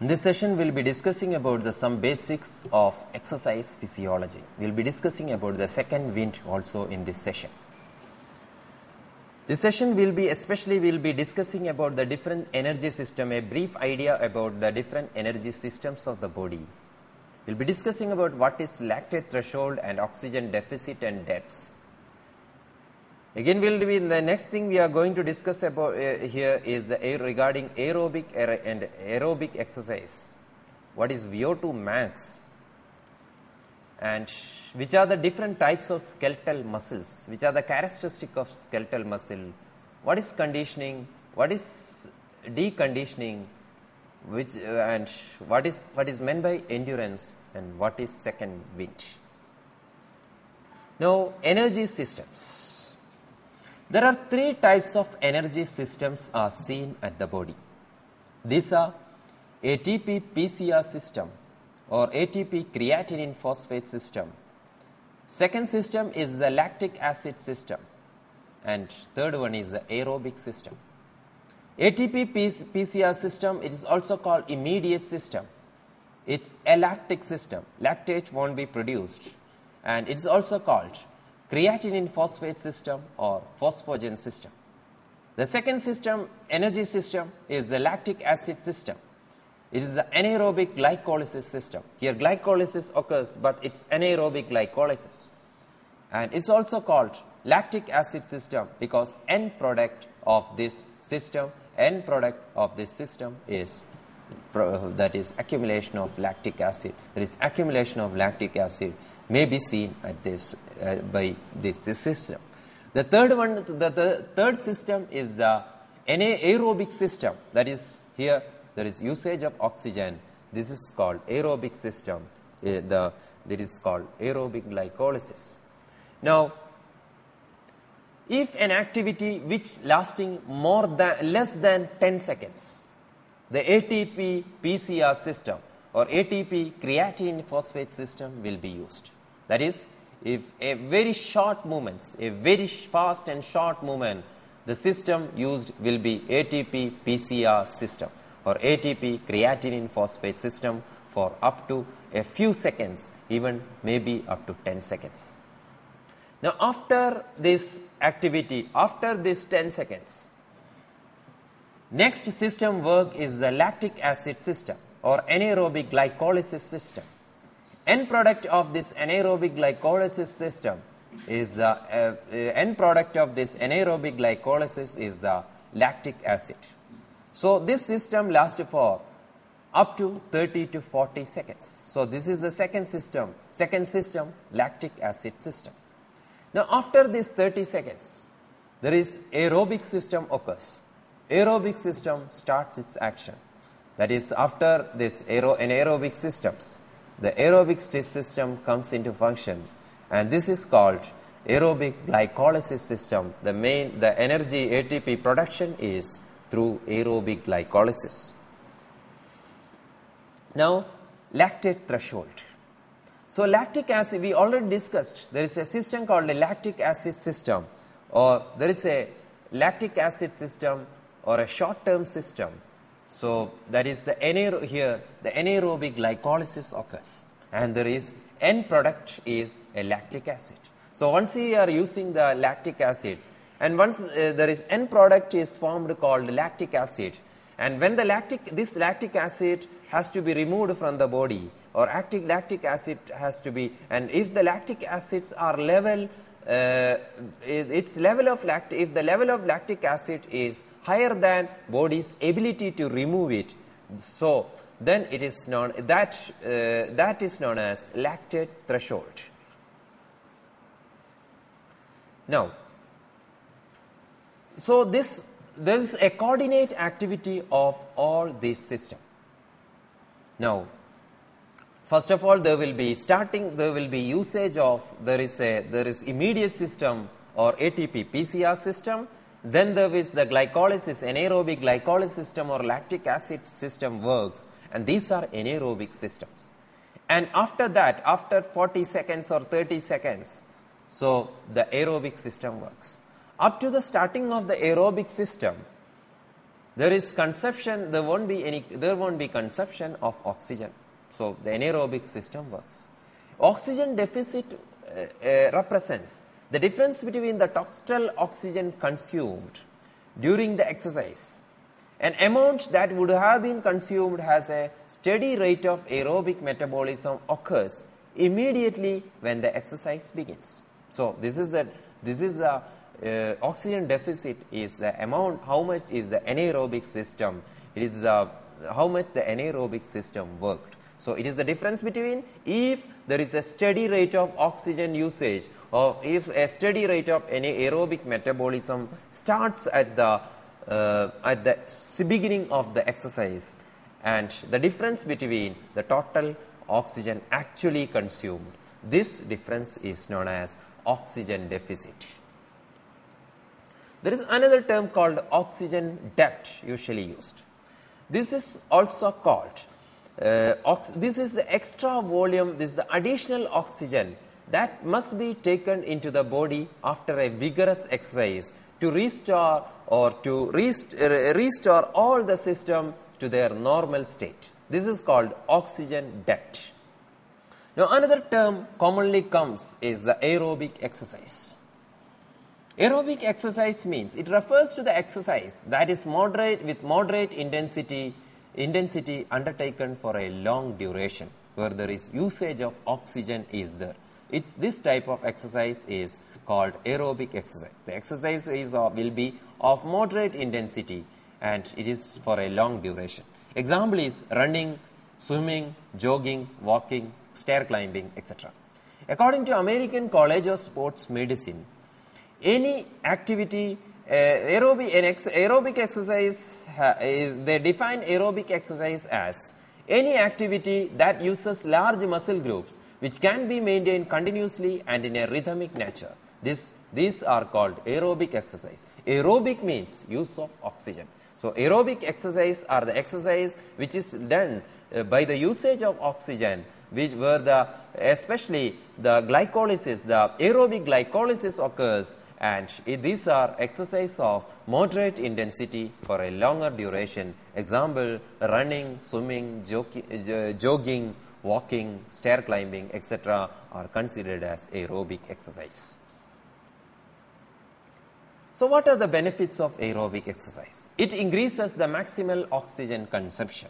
In this session, we will be discussing about the some basics of exercise physiology. We will be discussing about the second wind also in this session. This session will be especially will be discussing about the different energy system, a brief idea about the different energy systems of the body. We will be discussing about what is lactate threshold and oxygen deficit and debts. Again, will be the next thing we are going to discuss about uh, here is the air regarding aerobic and aerobic exercise. What is VO2 max and which are the different types of skeletal muscles, which are the characteristic of skeletal muscle, what is conditioning, what is deconditioning, which uh, and what is what is meant by endurance and what is second wind. Now, energy systems. There are three types of energy systems are seen at the body. These are ATP PCR system or ATP creatinine phosphate system. Second system is the lactic acid system and third one is the aerobic system. ATP PCR system it is also called immediate system. It's alactic system. Lactate won't be produced and it is also called creatinine phosphate system or phosphogen system. The second system energy system is the lactic acid system. It is the anaerobic glycolysis system. Here glycolysis occurs, but it's anaerobic glycolysis. And it's also called lactic acid system because end product of this system, end product of this system is that is accumulation of lactic acid. There is accumulation of lactic acid may be seen at this uh, by this, this system. The third one, the, the third system is the anaerobic system. That is here there is usage of oxygen. This is called aerobic system. Uh, the that is called aerobic glycolysis. Now, if an activity which lasting more than less than 10 seconds, the ATP PCR system or ATP creatine phosphate system will be used. That is, if a very short movements, a very fast and short movement, the system used will be ATP PCR system or ATP creatinine phosphate system for up to a few seconds, even maybe up to 10 seconds. Now, after this activity, after this 10 seconds, next system work is the lactic acid system or anaerobic glycolysis system. End product of this anaerobic glycolysis system is the uh, uh, end product of this anaerobic glycolysis is the lactic acid. So, this system lasts for up to 30 to 40 seconds. So, this is the second system, second system lactic acid system. Now, after this 30 seconds, there is aerobic system occurs. Aerobic system starts its action. That is after this aero anaerobic systems, the aerobic system comes into function and this is called aerobic glycolysis system. The main, the energy ATP production is through aerobic glycolysis. Now, lactate threshold. So, lactic acid we already discussed there is a system called a lactic acid system or there is a lactic acid system or a short term system. So, that is the anaer here the anaerobic glycolysis occurs and there is end product is a lactic acid. So, once we are using the lactic acid and once uh, there is end product is formed called lactic acid and when the lactic this lactic acid has to be removed from the body or active lactic acid has to be and if the lactic acids are level uh, its level of lactic if the level of lactic acid is higher than body's ability to remove it. So then it is known that uh, that is known as lactate threshold. Now so this there is a coordinate activity of all this system. Now first of all there will be starting there will be usage of there is a there is immediate system or ATP PCR system then there is the glycolysis anaerobic glycolysis system or lactic acid system works and these are anaerobic systems and after that after 40 seconds or 30 seconds so the aerobic system works up to the starting of the aerobic system there is consumption, there won't be any, there won't be consumption of oxygen. So the anaerobic system works. Oxygen deficit uh, uh, represents the difference between the total oxygen consumed during the exercise an amount that would have been consumed has a steady rate of aerobic metabolism occurs immediately when the exercise begins. So, this is the this is the uh, oxygen deficit is the amount how much is the anaerobic system it is the how much the anaerobic system worked. So, it is the difference between if there is a steady rate of oxygen usage or if a steady rate of any aerobic metabolism starts at the uh, at the beginning of the exercise and the difference between the total oxygen actually consumed. This difference is known as oxygen deficit. There is another term called oxygen debt usually used. This is also called uh, this is the extra volume, this is the additional oxygen that must be taken into the body after a vigorous exercise to restore or to rest, uh, restore all the system to their normal state. This is called oxygen debt. Now, another term commonly comes is the aerobic exercise. Aerobic exercise means it refers to the exercise that is moderate with moderate intensity intensity undertaken for a long duration where there is usage of oxygen is there. It's this type of exercise is called aerobic exercise. The exercise is of, will be of moderate intensity and it is for a long duration. Example is running, swimming, jogging, walking, stair climbing, etc. According to American College of Sports Medicine, any activity uh, aerobic, ex, aerobic exercise is they define aerobic exercise as any activity that uses large muscle groups which can be maintained continuously and in a rhythmic nature. This, these are called aerobic exercise. Aerobic means use of oxygen. So, aerobic exercise are the exercise which is done uh, by the usage of oxygen which where the especially the glycolysis, the aerobic glycolysis occurs and these are exercise of moderate intensity for a longer duration. Example, running, swimming, uh, jogging, walking, stair climbing, etc. are considered as aerobic exercise. So, what are the benefits of aerobic exercise? It increases the maximal oxygen consumption.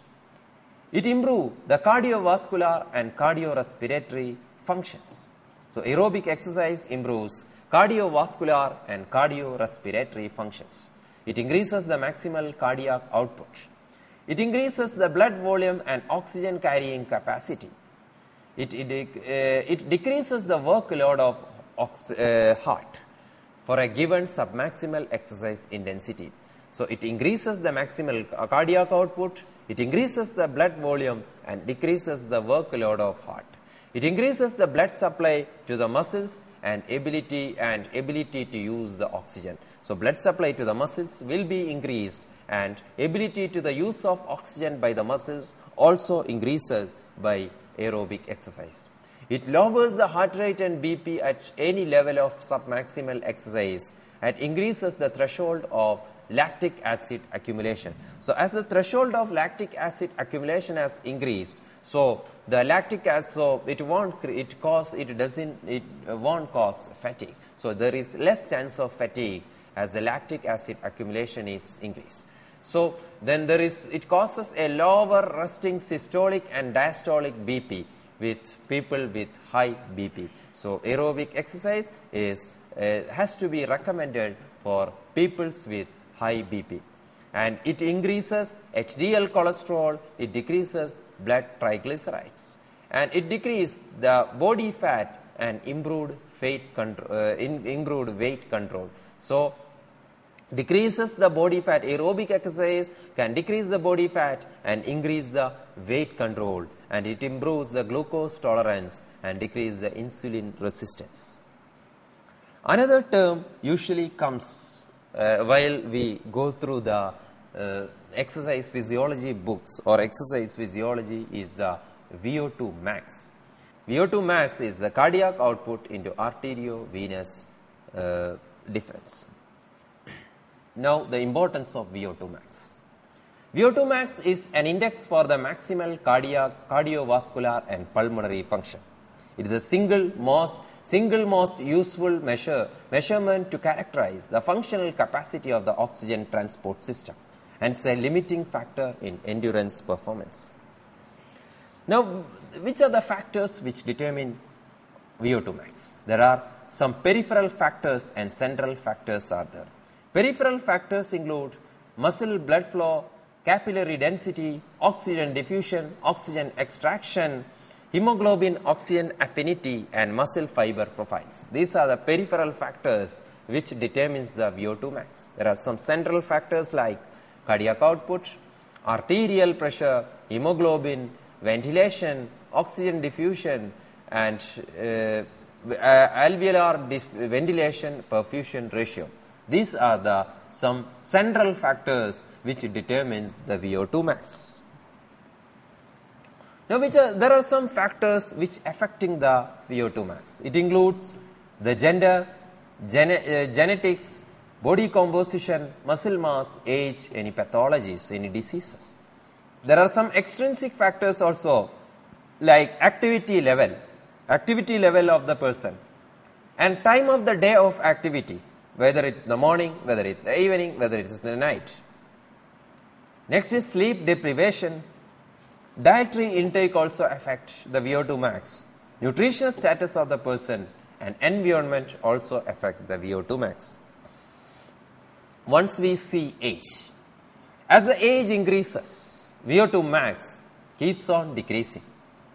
It improves the cardiovascular and cardiorespiratory functions. So, aerobic exercise improves cardiovascular and cardiorespiratory functions. It increases the maximal cardiac output. It increases the blood volume and oxygen carrying capacity. It, it, uh, it decreases the workload of uh, heart for a given submaximal exercise intensity. So, it increases the maximal cardiac output, it increases the blood volume and decreases the workload of heart. It increases the blood supply to the muscles and ability and ability to use the oxygen. So, blood supply to the muscles will be increased and ability to the use of oxygen by the muscles also increases by aerobic exercise. It lowers the heart rate and BP at any level of submaximal exercise and increases the threshold of lactic acid accumulation. So, as the threshold of lactic acid accumulation has increased, so the lactic acid, so it won't, it cause, it doesn't, it won't cause fatigue. So there is less chance of fatigue as the lactic acid accumulation is increased. So then there is, it causes a lower resting systolic and diastolic BP with people with high BP. So, aerobic exercise is uh, has to be recommended for peoples with high BP and it increases HDL cholesterol, it decreases blood triglycerides and it decreases the body fat and improved weight control, uh, in, improved weight control. So, decreases the body fat aerobic exercise can decrease the body fat and increase the weight control and it improves the glucose tolerance and decrease the insulin resistance. Another term usually comes uh, while we go through the uh, exercise physiology books or exercise physiology is the VO2 max. VO2 max is the cardiac output into arteriovenous uh, difference. Now, the importance of VO2 max. VO2 max is an index for the maximal cardiac, cardiovascular and pulmonary function. It is the single most, single most useful measure, measurement to characterize the functional capacity of the oxygen transport system and is a limiting factor in endurance performance. Now, which are the factors which determine VO2 max? There are some peripheral factors and central factors are there. Peripheral factors include muscle blood flow, capillary density, oxygen diffusion, oxygen extraction, hemoglobin oxygen affinity and muscle fiber profiles. These are the peripheral factors which determines the VO2 max. There are some central factors like cardiac output, arterial pressure, hemoglobin, ventilation, oxygen diffusion and uh, alveolar ventilation perfusion ratio. These are the some central factors which determines the VO2 max. Now, which are, there are some factors which affecting the VO2 max. It includes the gender, gene, uh, genetics, body composition, muscle mass, age, any pathologies, any diseases. There are some extrinsic factors also like activity level, activity level of the person and time of the day of activity whether it's the morning, whether it's the evening, whether it is the night. Next is sleep deprivation. Dietary intake also affects the VO2 max. Nutritional status of the person and environment also affect the VO2 max. Once we see age, as the age increases, VO2 max keeps on decreasing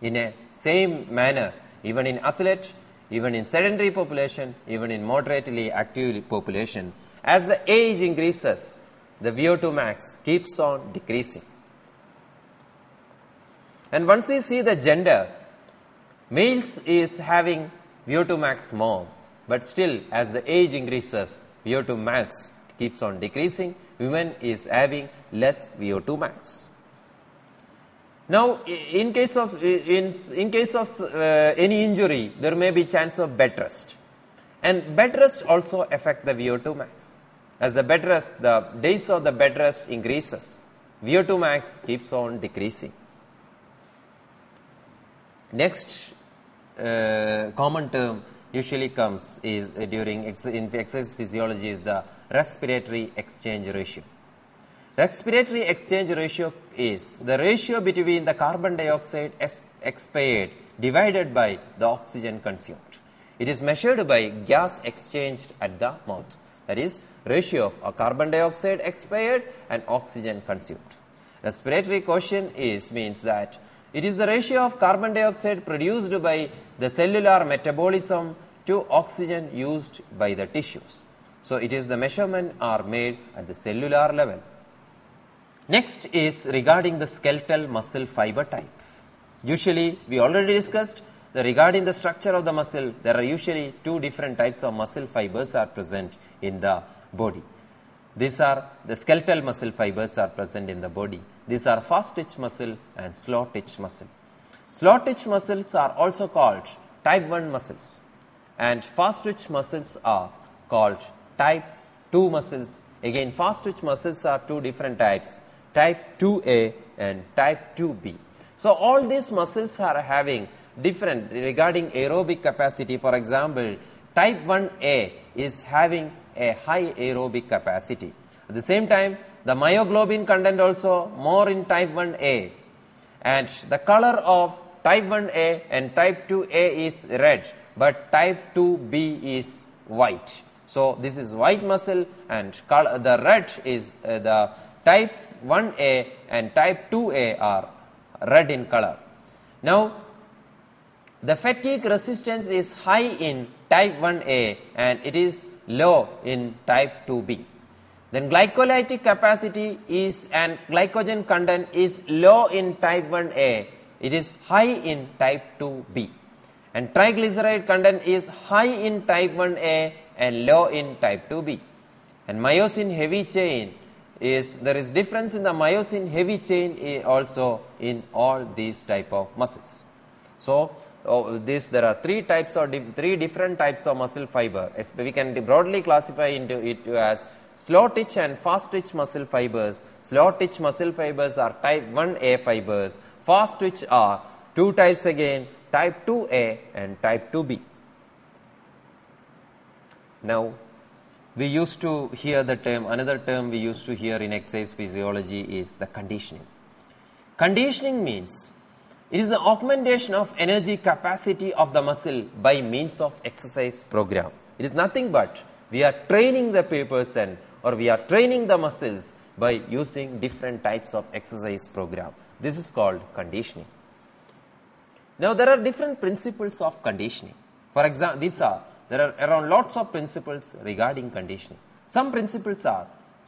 in a same manner even in athlete even in sedentary population, even in moderately active population. As the age increases, the VO2 max keeps on decreasing. And once we see the gender, males is having VO2 max more, but still as the age increases, VO2 max keeps on decreasing, women is having less VO2 max. Now, in case of in, in case of uh, any injury, there may be chance of bed rest, and bed rest also affect the VO2 max. As the bed rest, the days of the bed rest increases, VO2 max keeps on decreasing. Next uh, common term usually comes is uh, during ex in exercise physiology is the respiratory exchange ratio. Respiratory exchange ratio is the ratio between the carbon dioxide expired divided by the oxygen consumed. It is measured by gas exchanged at the mouth. That is ratio of carbon dioxide expired and oxygen consumed. Respiratory quotient is means that it is the ratio of carbon dioxide produced by the cellular metabolism to oxygen used by the tissues. So, it is the measurement are made at the cellular level. Next is regarding the skeletal muscle fiber type. Usually, we already discussed the regarding the structure of the muscle, there are usually two different types of muscle fibers are present in the body. These are the skeletal muscle fibers are present in the body. These are fast twitch muscle and slow twitch muscle. Slow twitch muscles are also called type 1 muscles and fast twitch muscles are called type 2 muscles. Again fast twitch muscles are two different types type 2A and type 2B. So, all these muscles are having different regarding aerobic capacity. For example, type 1A is having a high aerobic capacity. At the same time, the myoglobin content also more in type 1A and the color of type 1A and type 2A is red, but type 2B is white. So, this is white muscle and the red is uh, the type 1A and type 2A are red in color. Now, the fatigue resistance is high in type 1A and it is low in type 2B. Then glycolytic capacity is and glycogen content is low in type 1A, it is high in type 2B. And triglyceride content is high in type 1A and low in type 2B. And myosin heavy chain is there is difference in the myosin heavy chain also in all these type of muscles. So, oh, this there are three types or di three different types of muscle fiber. We can broadly classify into it as slow twitch and fast twitch muscle fibers slow twitch muscle fibers are type 1A fibers, fast twitch are two types again, type 2A and type 2B. Now, we used to hear the term, another term we used to hear in exercise physiology is the conditioning. Conditioning means it is the augmentation of energy capacity of the muscle by means of exercise program. It is nothing but we are training the person or we are training the muscles by using different types of exercise program. This is called conditioning. Now there are different principles of conditioning. For example, these are there are around lots of principles regarding conditioning. Some principles are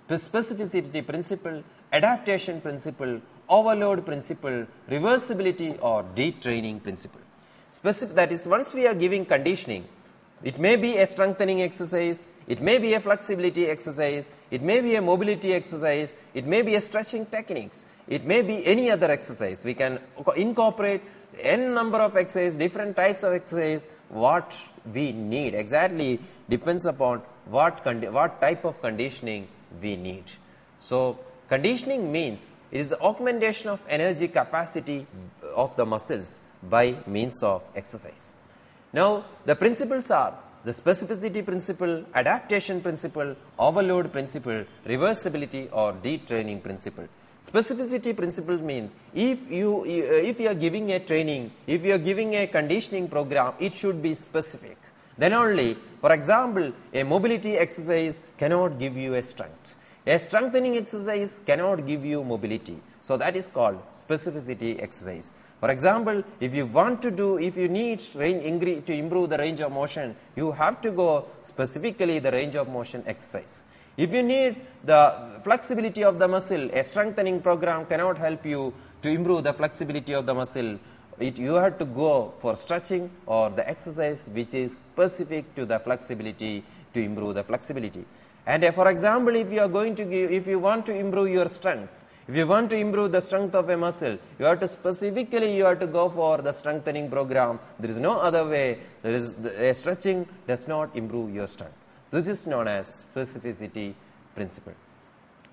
specificity principle, adaptation principle, overload principle, reversibility or detraining principle. Specific that is once we are giving conditioning, it may be a strengthening exercise, it may be a flexibility exercise, it may be a mobility exercise, it may be a stretching techniques, it may be any other exercise. We can incorporate n number of exercises, different types of exercise, what we need exactly depends upon what, what type of conditioning we need. So, conditioning means it is the augmentation of energy capacity of the muscles by means of exercise. Now, the principles are the specificity principle, adaptation principle, overload principle, reversibility or detraining principle. Specificity principle means if you uh, if you are giving a training, if you are giving a conditioning program, it should be specific. Then only, for example, a mobility exercise cannot give you a strength. A strengthening exercise cannot give you mobility. So that is called specificity exercise. For example, if you want to do, if you need range to improve the range of motion, you have to go specifically the range of motion exercise. If you need the flexibility of the muscle, a strengthening program cannot help you to improve the flexibility of the muscle. It, you have to go for stretching or the exercise which is specific to the flexibility to improve the flexibility. And uh, for example, if you are going to give, if you want to improve your strength, if you want to improve the strength of a muscle, you have to specifically you have to go for the strengthening program. There is no other way. There is a stretching does not improve your strength. This is known as specificity principle.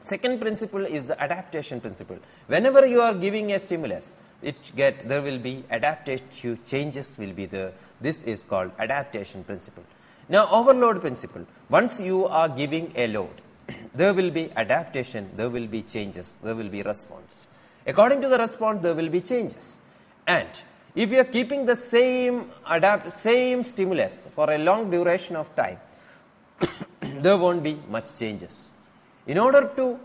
Second principle is the adaptation principle. Whenever you are giving a stimulus, it get there will be adaptive changes will be there. This is called adaptation principle. Now overload principle. Once you are giving a load, there will be adaptation, there will be changes, there will be response. According to the response, there will be changes. And if you are keeping the same adapt same stimulus for a long duration of time, there won't be much changes. In order to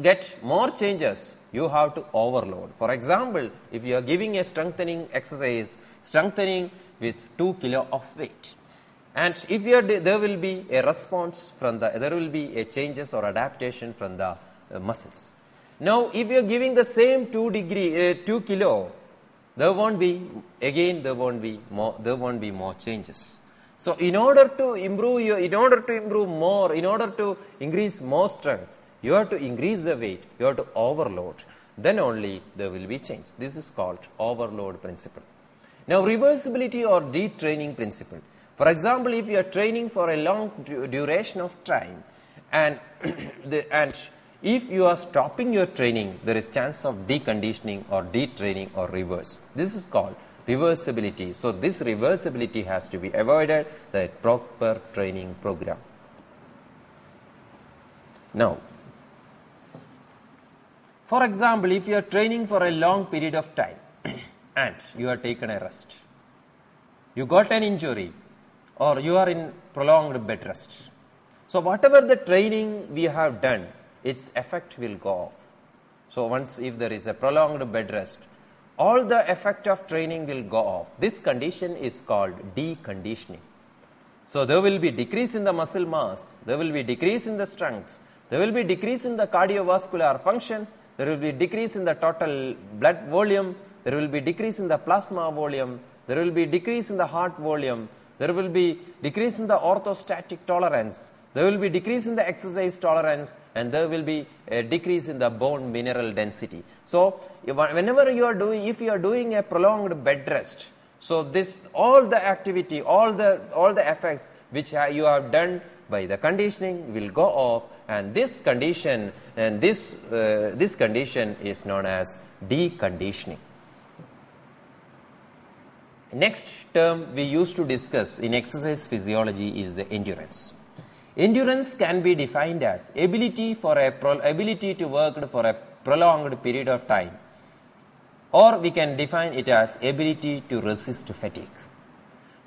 get more changes, you have to overload. For example, if you are giving a strengthening exercise, strengthening with 2 kilo of weight, and if you are there will be a response from the there will be a changes or adaptation from the uh, muscles now if you are giving the same 2 degree uh, 2 kilo there won't be again there won't be more there won't be more changes so in order to improve your in order to improve more in order to increase more strength you have to increase the weight you have to overload. Then only there will be change. This is called overload principle. Now reversibility or detraining principle. For example, if you are training for a long duration of time and, the, and if you are stopping your training, there is chance of deconditioning or detraining or reverse. This is called reversibility. So, this reversibility has to be avoided the proper training program. Now, for example, if you are training for a long period of time and you are taken a rest, you got an injury or you are in prolonged bed rest. So, whatever the training we have done, its effect will go off. So, once if there is a prolonged bed rest, all the effect of training will go off. This condition is called deconditioning. So, there will be decrease in the muscle mass, there will be decrease in the strength, there will be decrease in the cardiovascular function, there will be decrease in the total blood volume, there will be decrease in the plasma volume, there will be decrease in the heart volume, there will be decrease in the orthostatic tolerance, there will be decrease in the exercise tolerance and there will be a decrease in the bone mineral density. So, whenever you are doing, if you are doing a prolonged bed rest, so this all the activity, all the all the effects which you have done by the conditioning will go off and this condition and this, uh, this condition is known as deconditioning. Next term we used to discuss in exercise physiology is the endurance. Endurance can be defined as ability for a ability to work for a prolonged period of time or we can define it as ability to resist fatigue.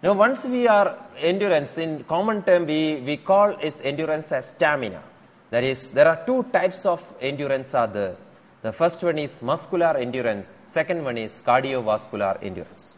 Now once we are endurance in common term we, we call its endurance as stamina. That is there are two types of endurance are there. The first one is muscular endurance, second one is cardiovascular endurance.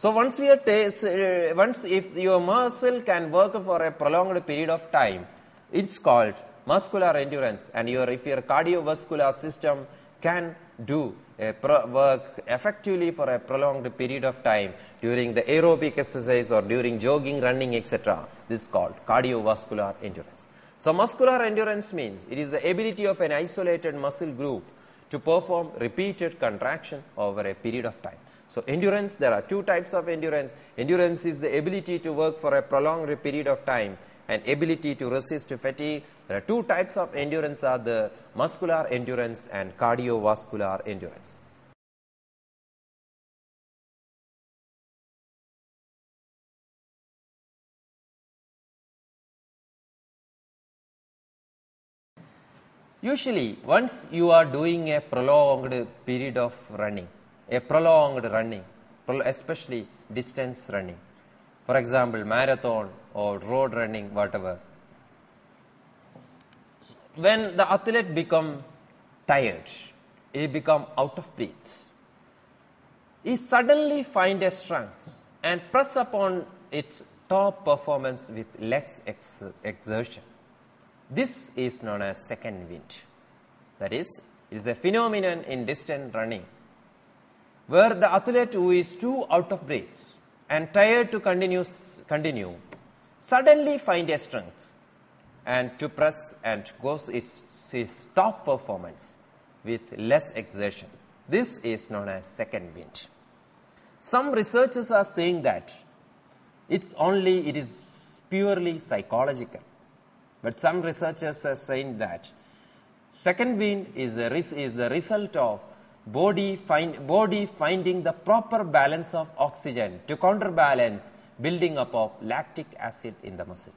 So once we are uh, once if your muscle can work for a prolonged period of time, it's called muscular endurance and your if your cardiovascular system can do a work effectively for a prolonged period of time during the aerobic exercise or during jogging, running, etc. This is called cardiovascular endurance. So muscular endurance means it is the ability of an isolated muscle group to perform repeated contraction over a period of time. So endurance, there are two types of endurance. Endurance is the ability to work for a prolonged period of time and ability to resist fatigue. There are two types of endurance are the muscular endurance and cardiovascular endurance. Usually, once you are doing a prolonged period of running, a prolonged running, especially distance running, for example, marathon or road running, whatever. When the athlete become tired, he become out of breath, he suddenly find a strength and press upon its top performance with less ex exertion. This is known as second wind. That is, it is a phenomenon in distance running where the athlete who is too out of breath and tired to continue, continue suddenly find a strength and to press and goes its, its top performance with less exertion. This is known as second wind. Some researchers are saying that it's only, it is purely psychological. But some researchers are saying that second wind is, a, is the result of body, find, body finding the proper balance of oxygen to counterbalance building up of lactic acid in the muscle.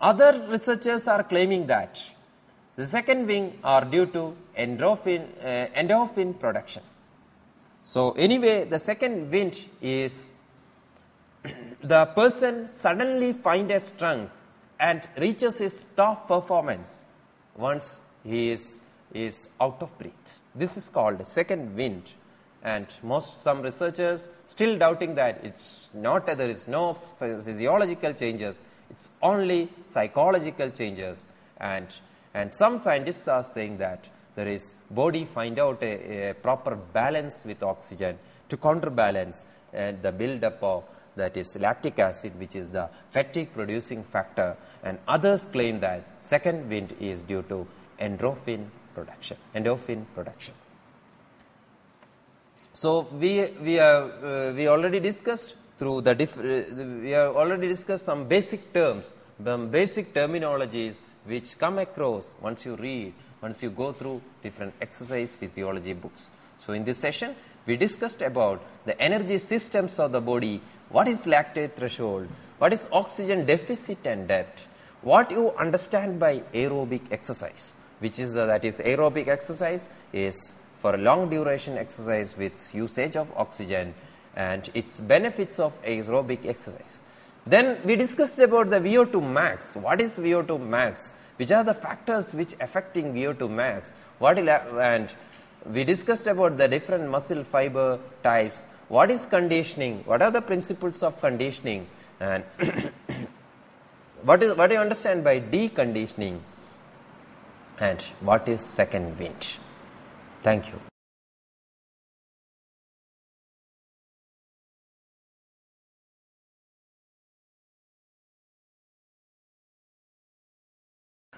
Other researchers are claiming that the second wind are due to endorphin, uh, endorphin production. So anyway, the second wind is the person suddenly find a strength and reaches his top performance once he is is out of breath. This is called second wind. And most some researchers still doubting that it's not there is no physiological changes, it's only psychological changes. And, and some scientists are saying that there is body find out a, a proper balance with oxygen to counterbalance uh, the buildup of that is lactic acid which is the fatigue producing factor. And others claim that second wind is due to endorphin production, endorphin production. So we we have uh, we already discussed through the diff, uh, we have already discussed some basic terms, some basic terminologies which come across once you read, once you go through different exercise physiology books. So in this session, we discussed about the energy systems of the body, what is lactate threshold, what is oxygen deficit and debt, what you understand by aerobic exercise which is the, that is aerobic exercise is for a long duration exercise with usage of oxygen and its benefits of aerobic exercise. Then we discussed about the VO2 max. What is VO2 max? Which are the factors which affecting VO2 max? What and we discussed about the different muscle fiber types. What is conditioning? What are the principles of conditioning? And what is what do you understand by deconditioning? And what is second wind. Thank you.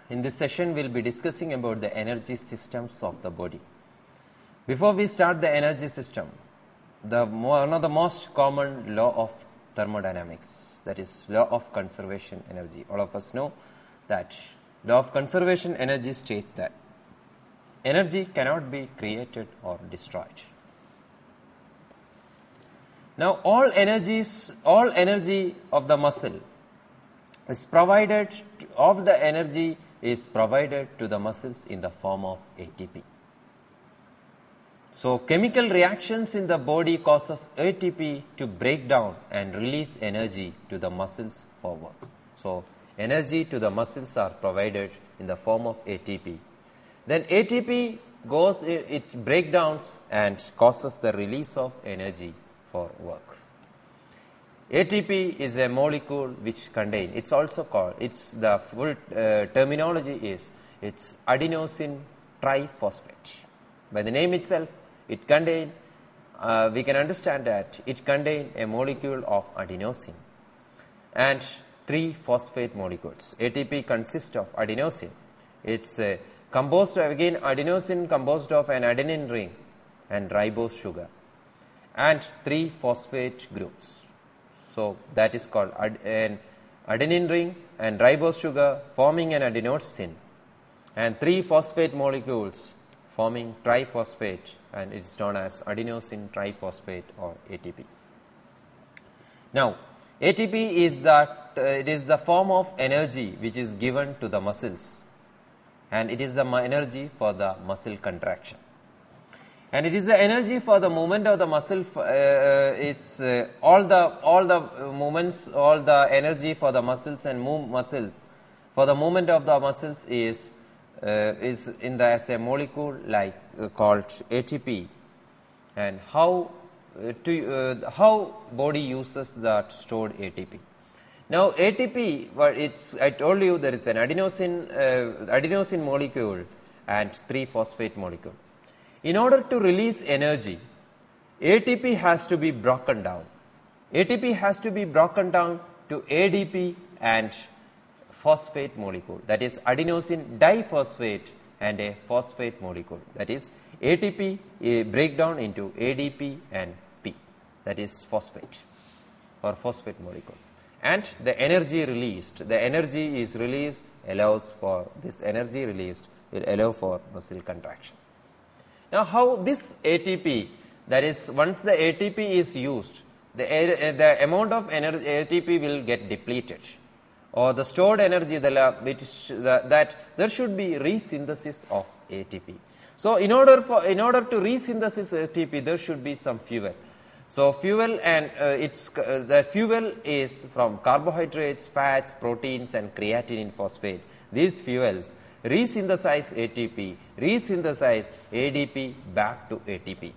In this session, we will be discussing about the energy systems of the body. Before we start the energy system, the one of the most common law of thermodynamics, that is law of conservation energy. All of us know that law of conservation energy states that energy cannot be created or destroyed. Now all energies, all energy of the muscle is provided, to- of the energy is provided to the muscles in the form of ATP. So chemical reactions in the body causes ATP to break down and release energy to the muscles for work. So energy to the muscles are provided in the form of ATP. Then ATP goes, it, breakdowns and causes the release of energy for work. ATP is a molecule which contain, it's also called, it's the full uh, terminology is, it's adenosine triphosphate. By the name itself, it contain, uh, we can understand that it contain a molecule of adenosine and three phosphate molecules. ATP consists of adenosine. It's uh, composed of, again adenosine composed of an adenine ring and ribose sugar and three phosphate groups. So that is called ad- an adenine ring and ribose sugar forming an adenosine and three phosphate molecules forming triphosphate and it is known as adenosine triphosphate or ATP. Now, ATP is that uh, it is the form of energy which is given to the muscles. And it is the energy for the muscle contraction. And it is the energy for the movement of the muscle uh, uh, it's uh, all the all the movements all the energy for the muscles and move muscles for the movement of the muscles is uh, is in the as a molecule like called ATP and how to uh, how body uses that stored ATP now ATP well it's I told you there is an adenosine uh, adenosine molecule and three phosphate molecule. In order to release energy ATP has to be broken down. ATP has to be broken down to ADP and phosphate molecule that is adenosine diphosphate and a phosphate molecule. That is ATP a breakdown into ADP and that is phosphate or phosphate molecule and the energy released the energy is released allows for this energy released will allow for muscle contraction now how this ATP that is once the ATP is used the, a- eh, the amount of energy ATP will get depleted or the stored energy the, the, that there should be resynthesis of ATP. So in order for in order to resynthesis ATP there should be some fuel. So fuel and uh, it's uh, the fuel is from carbohydrates, fats, proteins and creatinine phosphate. These fuels resynthesize ATP, resynthesize ADP back to ATP.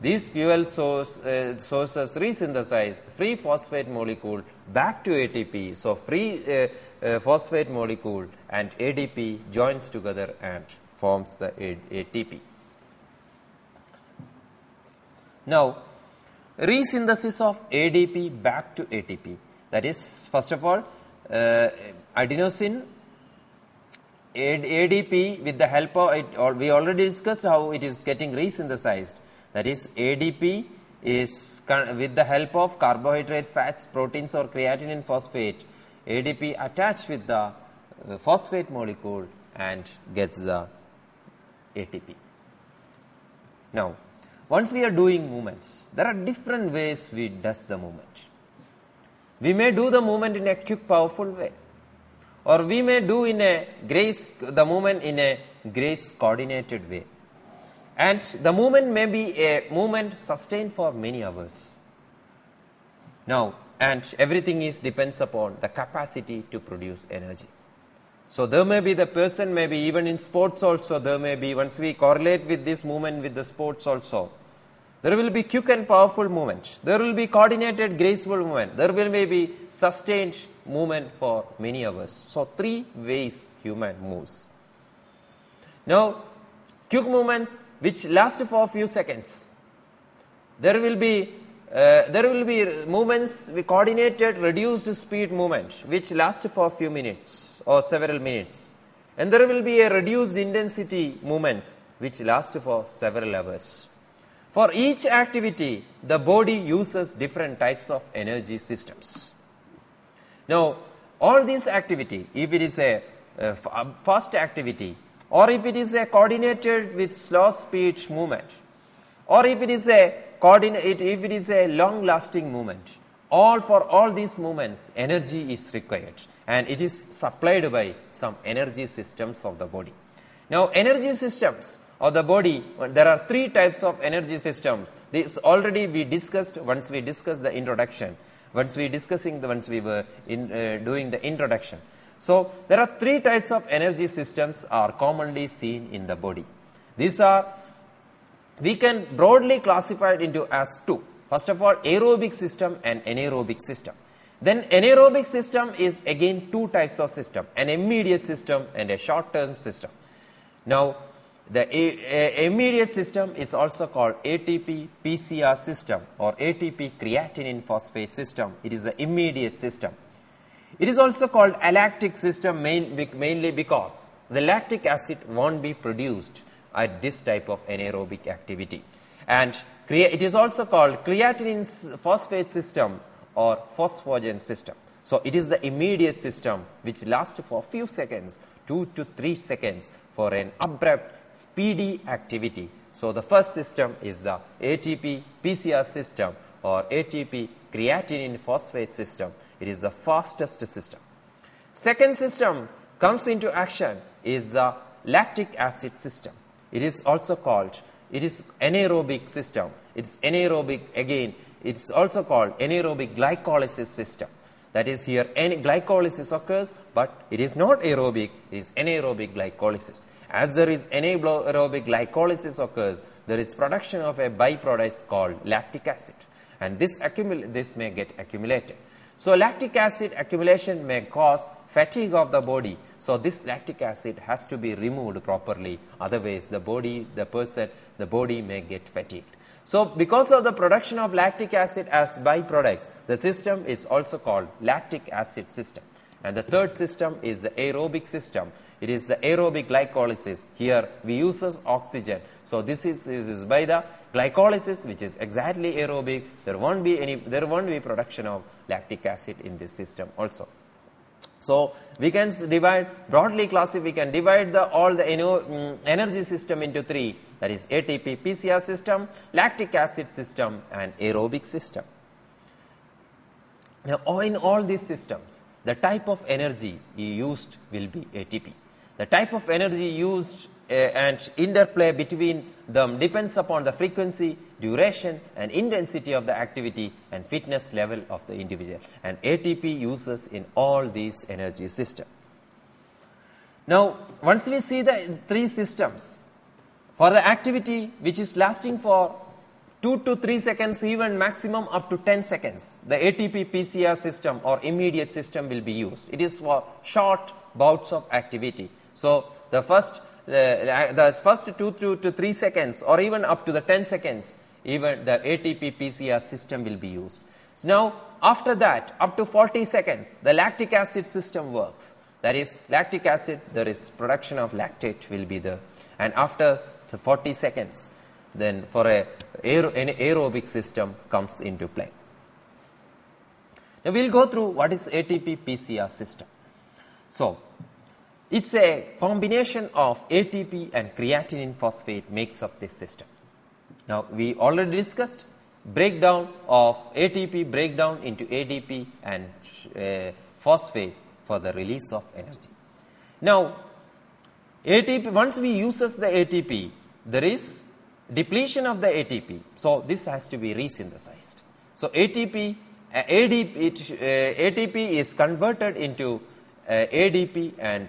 These fuel source, uh, sources resynthesize free phosphate molecule back to ATP. So free uh, uh, phosphate molecule and ADP joins together and forms the ATP. Now, resynthesis of ADP back to ATP. That is, first of all, uh, adenosine AD- ADP with the help of it, or we already discussed how it is getting resynthesized. That is, ADP is with the help of carbohydrate, fats, proteins, or creatinine phosphate. ADP attached with the uh, phosphate molecule and gets the ATP. Now, once we are doing movements, there are different ways we does the movement. We may do the movement in a quick, powerful way, or we may do in a grace the movement in a grace coordinated way. And the movement may be a movement sustained for many hours. Now, and everything is depends upon the capacity to produce energy. So there may be the person, maybe even in sports also, there may be, once we correlate with this movement with the sports also, there will be quick and powerful movement. There will be coordinated, graceful movement. There will be sustained movement for many hours. So three ways human moves. Now, quick movements which last for a few seconds. There will be uh, there will be movements with coordinated reduced speed movement which last for a few minutes or several minutes and there will be a reduced intensity movements which last for several hours for each activity the body uses different types of energy systems. Now all these activity if it is a fast um, activity or if it is a coordinated with slow speed movement or if it is a coordinate if it is a long lasting movement all for all these movements energy is required and it is supplied by some energy systems of the body. Now energy systems of the body there are three types of energy systems. This already we discussed once we discussed the introduction. Once we discussing the once we were in uh, doing the introduction. So there are three types of energy systems are commonly seen in the body. These are we can broadly classify it into as two. First of all aerobic system and anaerobic system. Then anaerobic system is again two types of system an immediate system and a short term system. Now the immediate system is also called ATP PCR system or ATP creatinine phosphate system. It is the immediate system. It is also called alactic system main, mainly because the lactic acid won't be produced at this type of anaerobic activity. And it is also called creatinine phosphate system or phosphogen system. So, it is the immediate system which lasts for a few seconds, 2 to 3 seconds for an abrupt speedy activity. So, the first system is the ATP PCR system or ATP creatinine phosphate system. It is the fastest system. Second system comes into action is the lactic acid system. It is also called, it is anaerobic system. It is anaerobic again, it is also called anaerobic glycolysis system. That is here any glycolysis occurs, but it is not aerobic, it is anaerobic glycolysis. As there is anaerobic glycolysis occurs, there is production of a byproduct called lactic acid and this, this may get accumulated. So, lactic acid accumulation may cause fatigue of the body. So, this lactic acid has to be removed properly otherwise the body, the person, the body may get fatigued. So, because of the production of lactic acid as byproducts, the system is also called lactic acid system. And the third system is the aerobic system. It is the aerobic glycolysis. Here we uses oxygen. So this is, this is by the glycolysis which is exactly aerobic. There won't be any, there won't be production of lactic acid in this system also. So we can divide broadly classify we can divide the all the um, energy system into three that is ATP PCR system, lactic acid system and aerobic system. Now in all these systems the type of energy used will be ATP. The type of energy used uh, and interplay between them depends upon the frequency, duration and intensity of the activity and fitness level of the individual and ATP uses in all these energy systems. Now, once we see the three systems for the activity which is lasting for 2 to 3 seconds even maximum up to 10 seconds the ATP PCR system or immediate system will be used. It is for short bouts of activity. So, the first uh, the first 2 to, to 3 seconds or even up to the 10 seconds even the ATP PCR system will be used. So, now after that up to 40 seconds the lactic acid system works that is lactic acid there is production of lactate will be there and after the 40 seconds then for a an aerobic system comes into play. Now, we will go through what is ATP PCR system. So, it is a combination of ATP and creatinine phosphate makes up this system. Now, we already discussed breakdown of ATP breakdown into ADP and uh, phosphate for the release of energy. Now, ATP once we uses the ATP there is depletion of the ATP. So, this has to be resynthesized. So, ATP, uh, ADP, uh, ATP is converted into uh, ADP and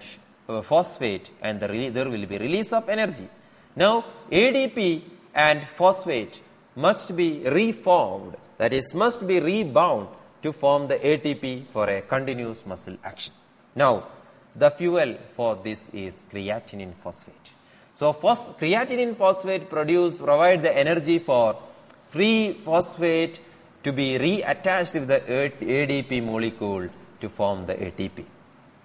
phosphate and the there will be release of energy. Now, ADP and phosphate must be reformed that is must be rebound to form the ATP for a continuous muscle action. Now, the fuel for this is creatinine phosphate. So, first creatinine phosphate produce provide the energy for free phosphate to be reattached with the ADP molecule to form the ATP.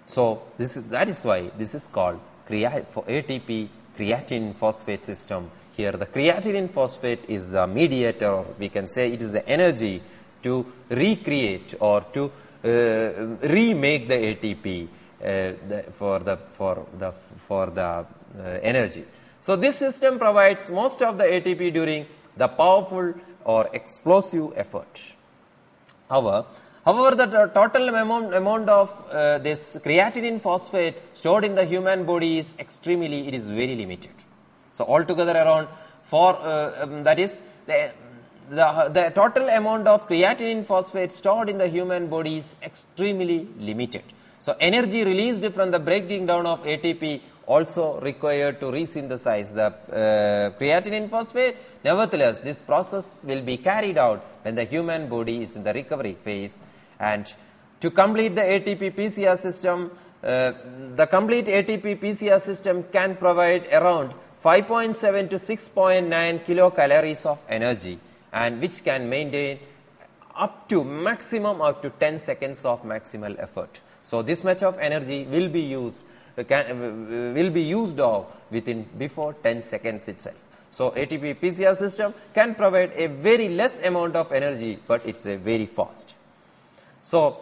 So, this is that is why this is called creat for ATP creatinine phosphate system. Here the creatinine phosphate is the mediator or we can say it is the energy to recreate or to uh, remake the ATP the, for the for the for the uh, energy. So this system provides most of the ATP during the powerful or explosive effort. However, however the total amount, amount of uh, this creatinine phosphate stored in the human body is extremely, it is very limited. So altogether around for uh, um, that is the, the, the total amount of creatinine phosphate stored in the human body is extremely limited. So energy released from the breaking down of ATP also required to resynthesize the uh, creatinine phosphate. Nevertheless, this process will be carried out when the human body is in the recovery phase. And to complete the ATP PCR system, uh, the complete ATP PCR system can provide around 5.7 to 6.9 kilocalories of energy and which can maintain up to maximum up to 10 seconds of maximal effort. So this much of energy will be used can, will be used of within before 10 seconds itself. So ATP PCR system can provide a very less amount of energy, but it's a very fast. So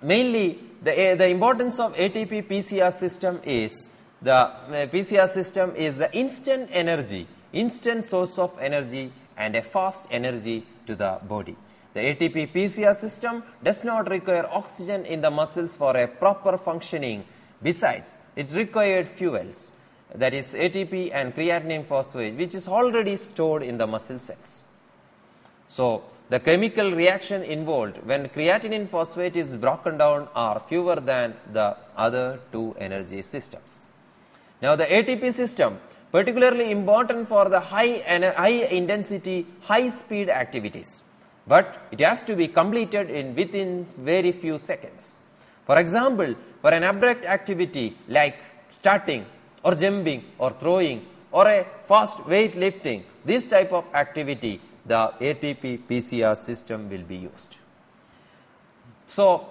mainly the, eh, the importance of ATP PCR system is the eh, PCR system is the instant energy, instant source of energy and a fast energy to the body. The ATP PCR system does not require oxygen in the muscles for a proper functioning Besides, it's required fuels that is ATP and creatinine phosphate which is already stored in the muscle cells. So, the chemical reaction involved when creatinine phosphate is broken down are fewer than the other two energy systems. Now, the ATP system particularly important for the high, high intensity, high speed activities, but it has to be completed in within very few seconds. For example, for an abstract activity like starting or jumping or throwing or a fast weight lifting, this type of activity, the ATP PCR system will be used. So,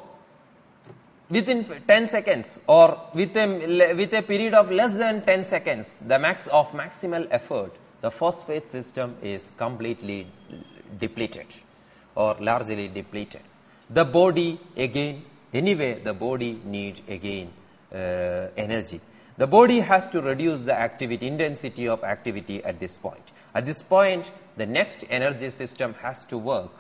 within 10 seconds or with a, with a period of less than 10 seconds, the max of maximal effort, the phosphate system is completely depleted or largely depleted. The body again Anyway, the body needs again uh, energy. The body has to reduce the activity, intensity of activity at this point. At this point, the next energy system has to work.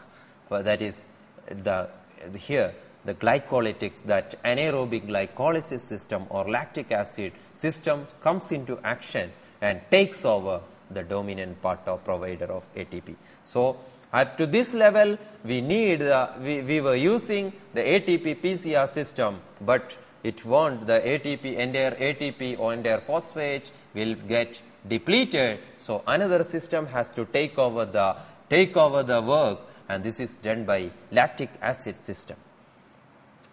For that is the here the glycolytic, that anaerobic glycolysis system or lactic acid system comes into action and takes over the dominant part of provider of ATP. So, up to this level, we need, uh, we, we were using the ATP PCR system, but it won't, the ATP, entire ATP or entire phosphate will get depleted. So another system has to take over the, take over the work and this is done by lactic acid system.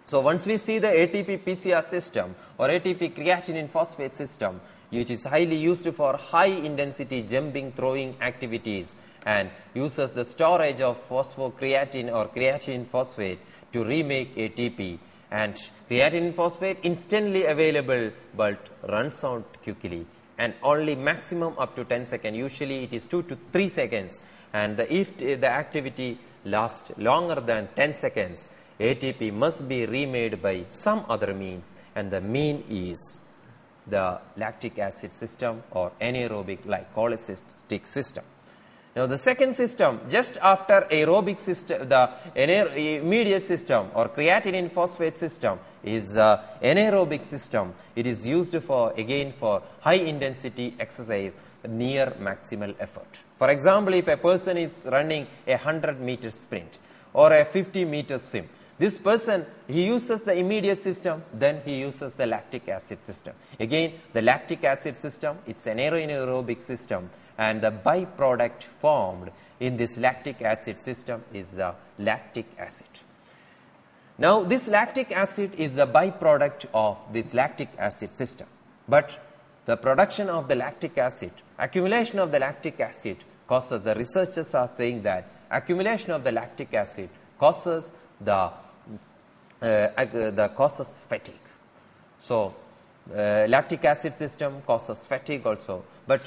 So once we see the ATP PCR system or ATP creatinine phosphate system, which is highly used for high intensity jumping, throwing activities, and uses the storage of phosphocreatine or creatine phosphate to remake ATP and creatine phosphate instantly available but runs out quickly and only maximum up to 10 seconds. Usually it is 2 to 3 seconds. And the, if the activity lasts longer than 10 seconds. ATP must be remade by some other means. And the mean is the lactic acid system or anaerobic glycolysis system. Now, the second system just after aerobic system, the immediate system or creatinine phosphate system is the anaerobic system. It is used for again for high intensity exercise near maximal effort. For example, if a person is running a 100 meter sprint or a 50 meter swim, this person he uses the immediate system then he uses the lactic acid system again the lactic acid system it's an anaerobic system and the byproduct formed in this lactic acid system is the lactic acid. Now, this lactic acid is the byproduct of this lactic acid system, but the production of the lactic acid, accumulation of the lactic acid causes, the researchers are saying that accumulation of the lactic acid causes the, uh, the causes fatigue. So, uh, lactic acid system causes fatigue also, but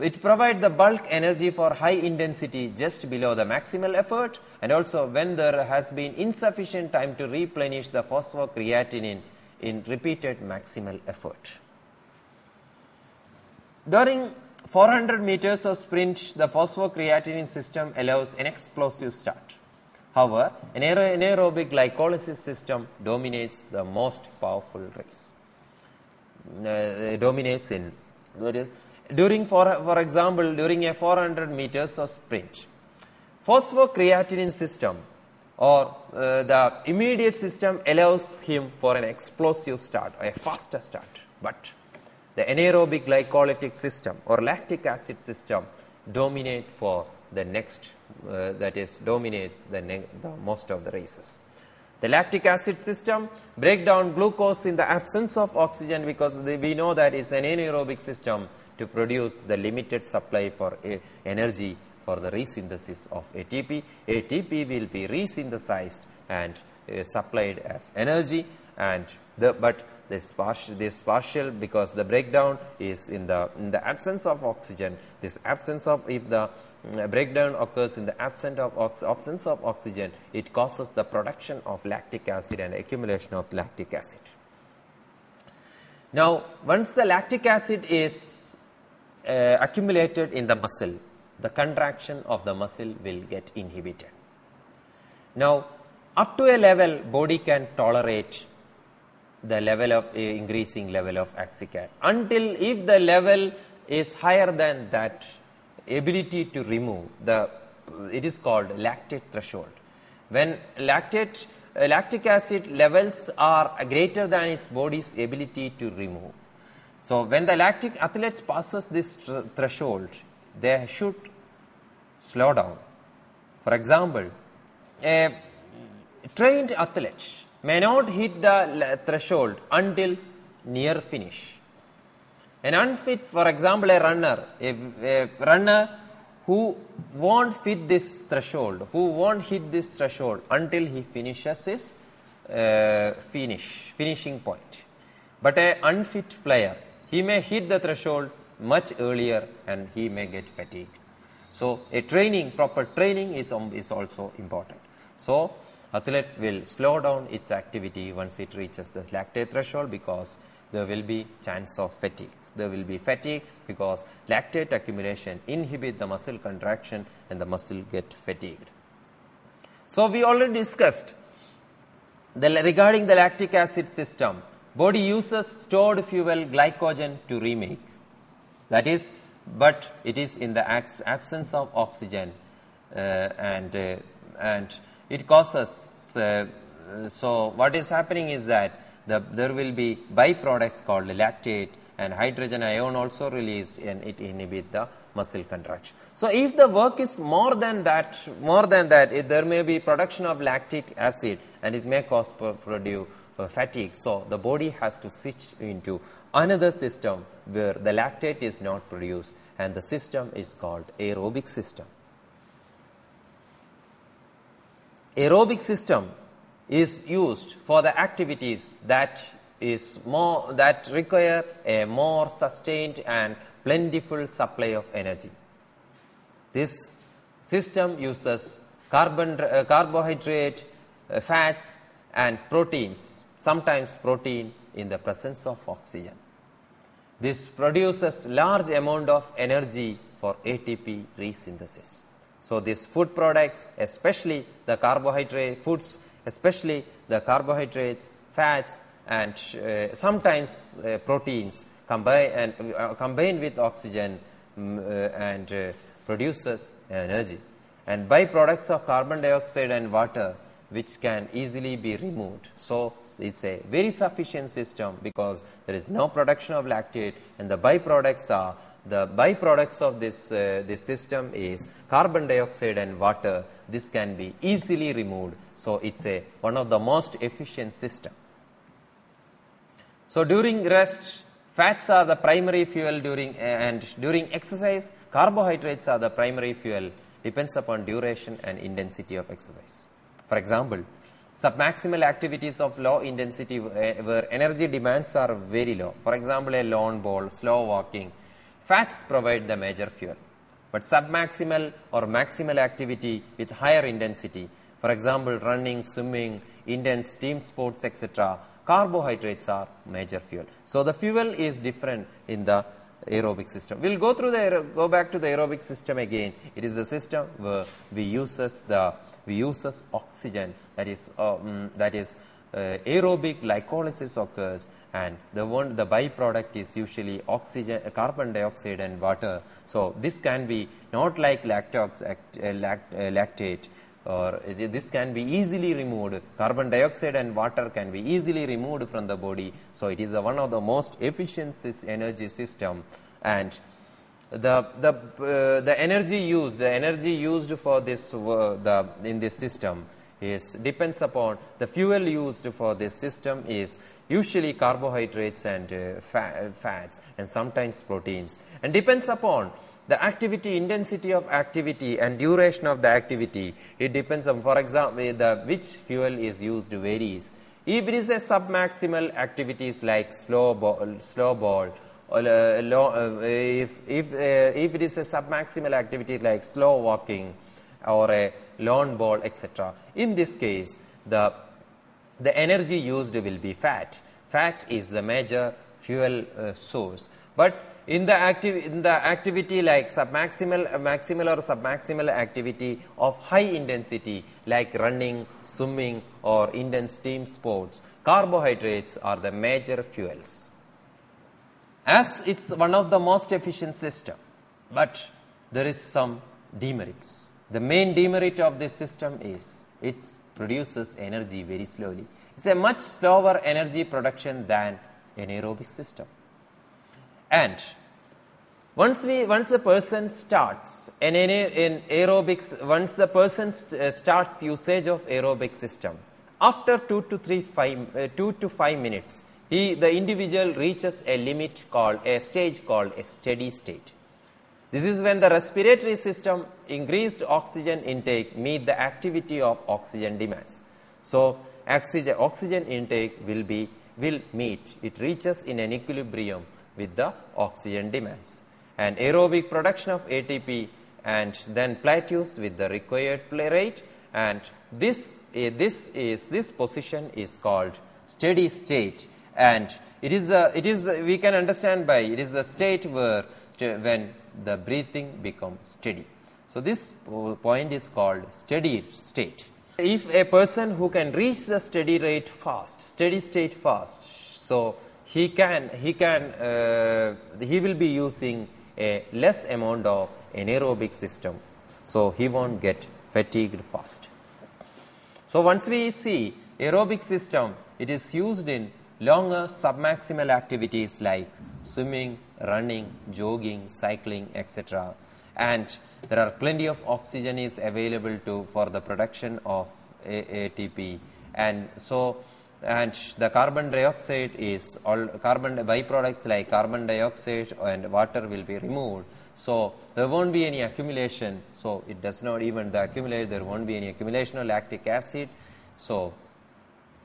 it provides the bulk energy for high intensity just below the maximal effort and also when there has been insufficient time to replenish the phosphocreatinine in repeated maximal effort. During 400 meters of sprint, the phosphocreatinine system allows an explosive start. However, an anaerobic glycolysis system dominates the most powerful race. Uh, dominates in during for, for example during a 400 meters of sprint phosphocreatinine system or uh, the immediate system allows him for an explosive start a faster start. But the anaerobic glycolytic system or lactic acid system dominate for the next uh, that is dominate the, the most of the races. The lactic acid system break down glucose in the absence of oxygen because the, we know that it's an anaerobic system to produce the limited supply for energy for the resynthesis of ATP. ATP will be resynthesized and uh, supplied as energy and the but this partial, this partial because the breakdown is in the in the absence of oxygen this absence of if the breakdown occurs in the absence of absence of oxygen, it causes the production of lactic acid and accumulation of lactic acid. Now, once the lactic acid is uh, accumulated in the muscle, the contraction of the muscle will get inhibited. Now, up to a level body can tolerate the level of uh, increasing level of acid until if the level is higher than that ability to remove the it is called lactate threshold when lactate uh, lactic acid levels are greater than its body's ability to remove so when the lactic athletes passes this threshold they should slow down for example a trained athlete may not hit the threshold until near finish an unfit, for example, a runner, a, a runner who won't fit this threshold, who won't hit this threshold until he finishes his uh, finish, finishing point. But a unfit player, he may hit the threshold much earlier and he may get fatigued. So, a training, proper training is, um, is also important. So, athlete will slow down its activity once it reaches the lactate threshold because there will be chance of fatigue there will be fatigue because lactate accumulation inhibit the muscle contraction and the muscle get fatigued. So, we already discussed the, regarding the lactic acid system, body uses stored fuel glycogen to remake that is, but it is in the absence of oxygen uh, and, uh, and it causes, uh, so what is happening is that the, there will be byproducts called lactate and hydrogen ion also released and it inhibit the muscle contraction. So, if the work is more than that, more than that, it, there may be production of lactic acid and it may cause produce fatigue. So, the body has to switch into another system where the lactate is not produced and the system is called aerobic system. Aerobic system is used for the activities that is more that require a more sustained and plentiful supply of energy. This system uses carbon, uh, carbohydrate, uh, fats and proteins, sometimes protein in the presence of oxygen. This produces large amount of energy for ATP resynthesis. So, these food products especially the carbohydrate foods especially the carbohydrates, fats and uh, sometimes uh, proteins combine and uh, combine with oxygen um, and produces energy and byproducts of carbon dioxide and water which can easily be removed. So, it is a very sufficient system because there is no production of lactate and the byproducts are the byproducts of this uh, this system is carbon dioxide and water. This can be easily removed. So it's a one of the most efficient system. So, during rest fats are the primary fuel during and during exercise carbohydrates are the primary fuel depends upon duration and intensity of exercise. For example, submaximal activities of low intensity eh, where energy demands are very low. For example, a lawn ball, slow walking, fats provide the major fuel. But submaximal or maximal activity with higher intensity, for example, running, swimming, intense team sports, etc., carbohydrates are major fuel. So, the fuel is different in the aerobic system. We will go through the go back to the aerobic system again. It is the system where we uses the we uses oxygen that is um, that is uh, aerobic glycolysis occurs and the one the byproduct is usually oxygen uh, carbon dioxide and water. So, this can be not like lactox act, uh, lact, uh, lactate or this can be easily removed carbon dioxide and water can be easily removed from the body. So, it is one of the most efficient energy system and the the uh, the energy used the energy used for this uh, the in this system is depends upon the fuel used for this system is usually carbohydrates and uh, fa- fats and sometimes proteins. And depends upon the activity intensity of activity and duration of the activity it depends on for example the which fuel is used varies. If it is a submaximal activities like slow ball slow ball uh, uh, if, if, uh, if it is a submaximal activity like slow walking or a lawn ball etc. In this case the, the energy used will be fat. Fat is the major fuel source. But in the, activ- in the activity like submaximal, maximal or submaximal activity of high intensity like running, swimming or intense team sports, carbohydrates are the major fuels as it's one of the most efficient system but there is some demerits. The main demerit of this system is it produces energy very slowly. It's a much slower energy production than an aerobic system. And once we once the person starts in aerobics once the person st- uh, starts usage of aerobic system after 2 to 3 5 uh, 2 to 5 minutes he the individual reaches a limit called a stage called a steady state. This is when the respiratory system increased oxygen intake meet the activity of oxygen demands. So oxygen oxygen intake will be will meet it reaches in an equilibrium with the oxygen demands. And aerobic production of ATP and then plateaus with the required play rate. And this eh, this is this position is called steady state and it is a, it is a, we can understand by it is the state where when the breathing becomes steady. So this point is called steady state. If a person who can reach the steady rate fast steady state fast so he can he can uh, he will be using a less amount of anaerobic system. So he won't get fatigued fast. So once we see aerobic system it is used in longer submaximal activities like swimming running jogging cycling etc and there are plenty of oxygen is available to for the production of ATP and so and the carbon dioxide is all carbon byproducts like carbon dioxide and water will be removed. So there won't be any accumulation. So it does not even the accumulate there won't be any accumulation of lactic acid. So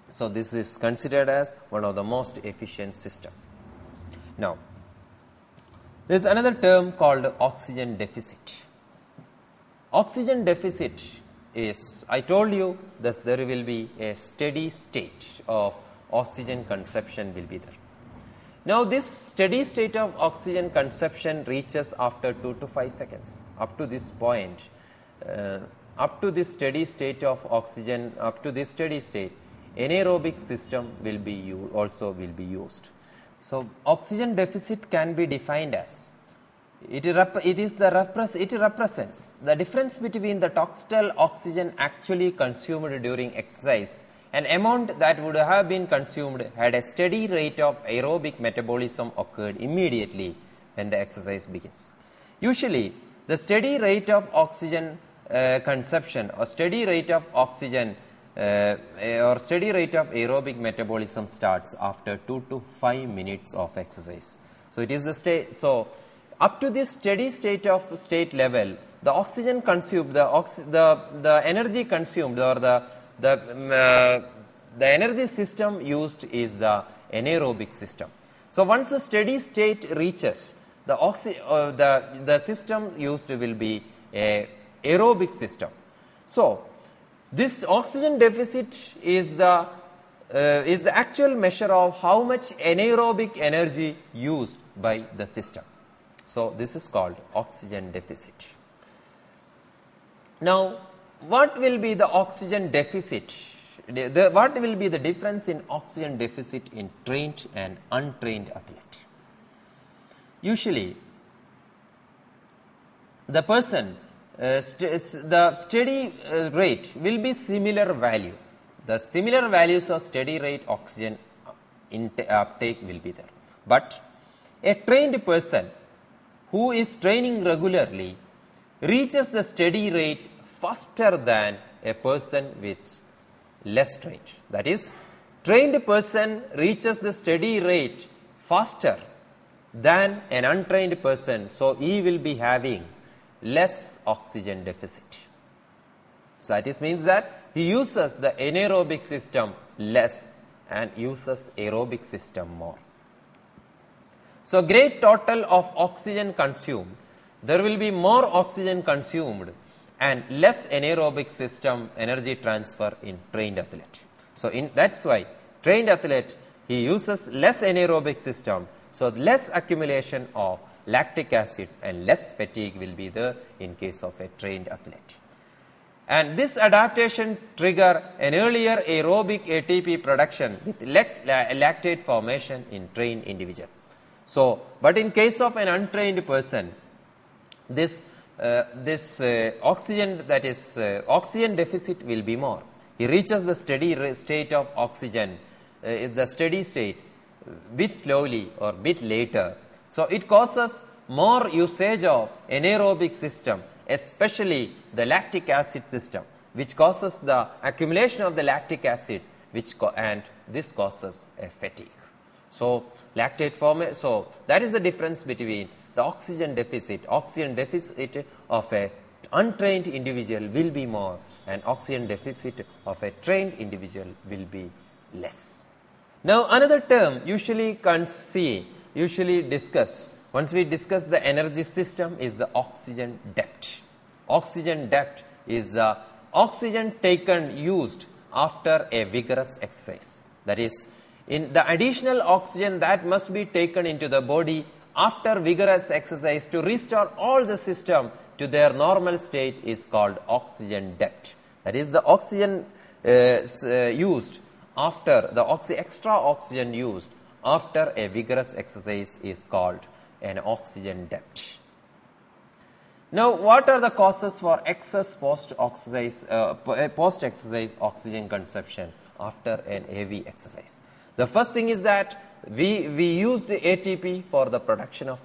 so this is considered as one of the most efficient system now there is another term called oxygen deficit oxygen deficit is I told you that there will be a steady state of oxygen consumption will be there. Now this steady state of oxygen consumption reaches after 2 to 5 seconds. Up to this point, uh, up to this steady state of oxygen, up to this steady state, anaerobic system will be also will be used. So oxygen deficit can be defined as it, it is the it represents the difference between the total oxygen actually consumed during exercise an amount that would have been consumed had a steady rate of aerobic metabolism occurred immediately when the exercise begins usually the steady rate of oxygen uh, consumption or steady rate of oxygen uh, or steady rate of aerobic metabolism starts after 2 to 5 minutes of exercise. So it is the state so up to this steady state of state level the oxygen consumed the ox- the the energy consumed or the the um, uh, the energy system used is the anaerobic system. So once the steady state reaches the oxy uh, the the system used will be a aerobic system. So this oxygen deficit is the uh, is the actual measure of how much anaerobic energy used by the system. So, this is called oxygen deficit. Now, what will be the oxygen deficit? The, the, what will be the difference in oxygen deficit in trained and untrained athlete? Usually, the person uh, st the steady uh, rate will be similar value. The similar values of steady rate oxygen uptake will be there. But a trained person who is training regularly reaches the steady rate faster than a person with less trained. That is, trained person reaches the steady rate faster than an untrained person. So, he will be having less oxygen deficit. So, that means that he uses the anaerobic system less and uses aerobic system more. So, great total of oxygen consumed, there will be more oxygen consumed and less anaerobic system energy transfer in trained athlete. So, in that is why trained athlete he uses less anaerobic system. So, less accumulation of lactic acid and less fatigue will be there in case of a trained athlete. And this adaptation trigger an earlier aerobic ATP production with lactate formation in trained individual. So, but in case of an untrained person, this uh, this uh, oxygen that is uh, oxygen deficit will be more. He reaches the steady state of oxygen, uh, the steady state bit slowly or bit later. So, it causes more usage of anaerobic system especially the lactic acid system which causes the accumulation of the lactic acid which and this causes a fatigue. So, lactate form so that is the difference between the oxygen deficit oxygen deficit of a untrained individual will be more and oxygen deficit of a trained individual will be less. Now, another term usually can see usually discuss once we discuss the energy system is the oxygen debt. Oxygen debt is the oxygen taken used after a vigorous exercise. That is, in the additional oxygen that must be taken into the body after vigorous exercise to restore all the system to their normal state is called oxygen debt. That is the oxygen uh, uh, used after the oxy extra oxygen used after a vigorous exercise is called an oxygen debt. Now, what are the causes for excess post-exercise uh, post-exercise oxygen consumption after an heavy exercise? The first thing is that we we used ATP for the production of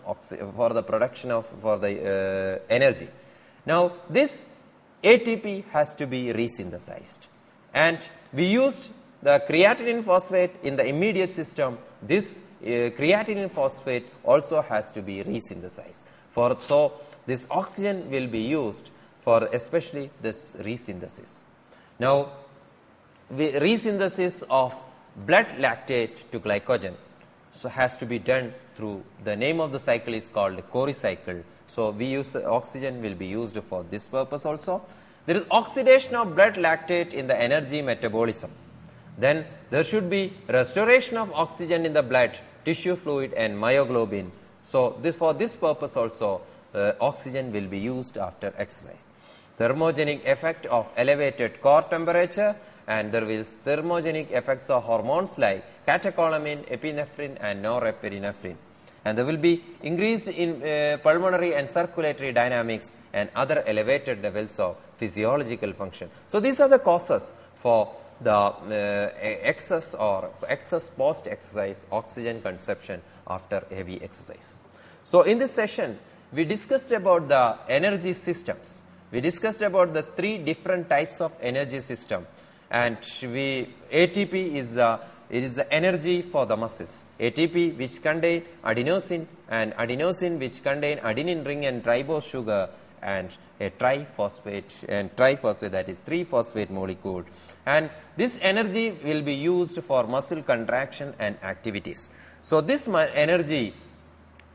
for the production of for the uh, energy. Now, this ATP has to be resynthesized, and we used the creatinine phosphate in the immediate system. This uh, creatinine phosphate also has to be resynthesized. For so, this oxygen will be used for especially this resynthesis. Now, the resynthesis of blood lactate to glycogen so has to be done through the name of the cycle is called Cori cycle. So, we use oxygen will be used for this purpose also. There is oxidation of blood lactate in the energy metabolism. Then there should be restoration of oxygen in the blood tissue fluid and myoglobin. So, this, for this purpose also uh, oxygen will be used after exercise. Thermogenic effect of elevated core temperature and there will thermogenic effects of hormones like catecholamine, epinephrine and norepinephrine. And there will be increased in uh, pulmonary and circulatory dynamics and other elevated levels of physiological function. So, these are the causes for the uh, excess or excess post exercise oxygen consumption after heavy exercise. So, in this session we discussed about the energy systems. We discussed about the three different types of energy system and we ATP is the it is the energy for the muscles. ATP which contain adenosine and adenosine which contain adenine ring and ribose sugar and a triphosphate and triphosphate that is 3 phosphate molecule and this energy will be used for muscle contraction and activities. So, this energy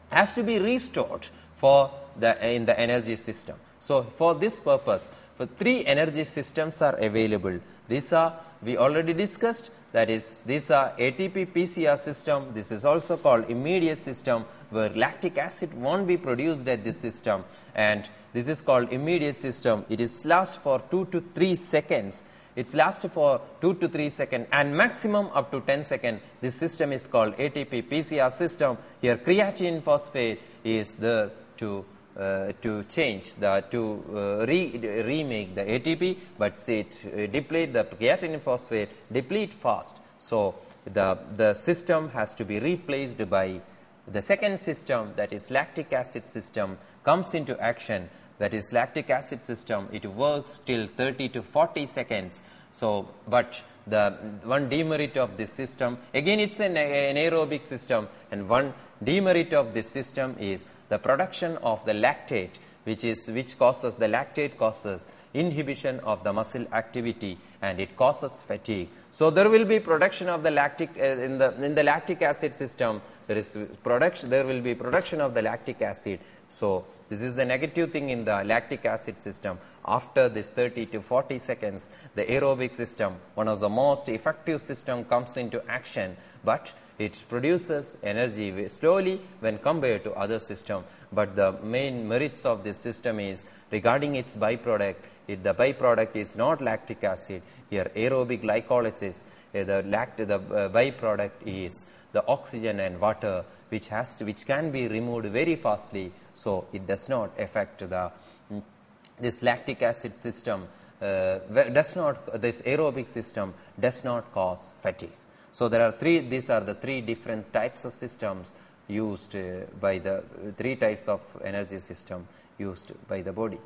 has to be restored for the in the energy system. So, for this purpose for three energy systems are available. These are we already discussed that is these are ATP PCR system this is also called immediate system where lactic acid won't be produced at this system and this is called immediate system it is last for 2 to 3 seconds it's last for 2 to 3 seconds and maximum up to 10 seconds this system is called ATP PCR system here creatine phosphate is the to uh, to change the to uh, re, remake the ATP, but it uh, deplete the creatine phosphate deplete fast. So, the the system has to be replaced by the second system that is lactic acid system comes into action that is lactic acid system it works till 30 to 40 seconds. So, but the one demerit of this system again it is an anaerobic system and one demerit of this system is the production of the lactate which is which causes the lactate causes inhibition of the muscle activity and it causes fatigue. So, there will be production of the lactic uh, in the in the lactic acid system there is production there will be production of the lactic acid. So, this is the negative thing in the lactic acid system. After this 30 to 40 seconds the aerobic system one of the most effective system comes into action, but it produces energy slowly when compared to other system, but the main merits of this system is regarding its byproduct, if the byproduct is not lactic acid, here aerobic glycolysis, uh, the, lact the uh, byproduct is the oxygen and water which has to, which can be removed very fastly. So, it does not affect the mm, this lactic acid system uh, does not this aerobic system does not cause fatigue. So, there are three these are the three different types of systems used uh, by the three types of energy system used by the body.